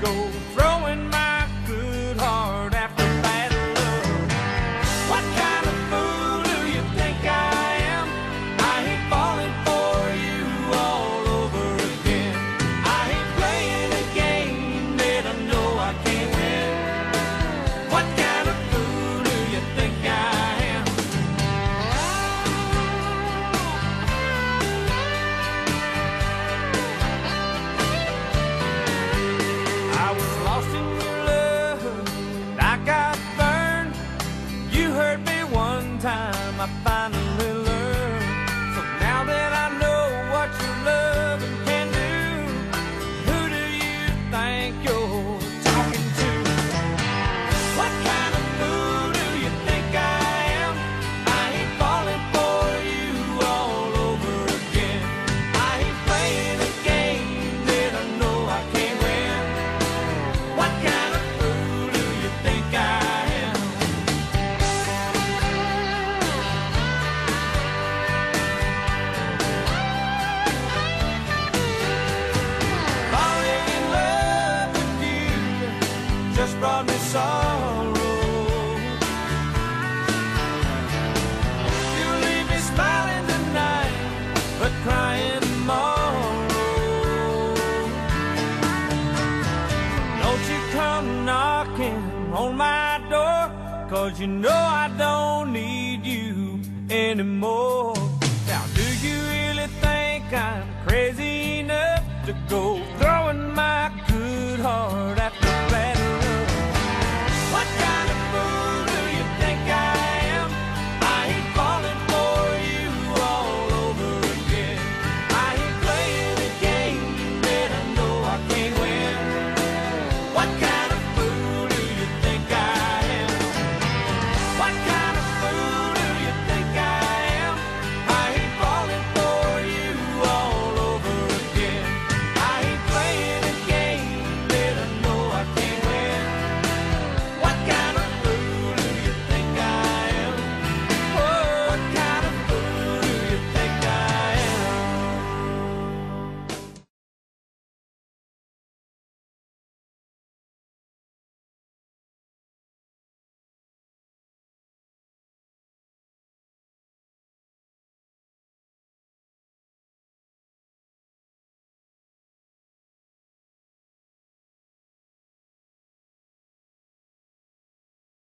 go throwing my good heart. thank you. Just brought me sorrow. You leave me smiling tonight, but crying tomorrow. Don't you come knocking on my door, cause you know I don't need you anymore. world.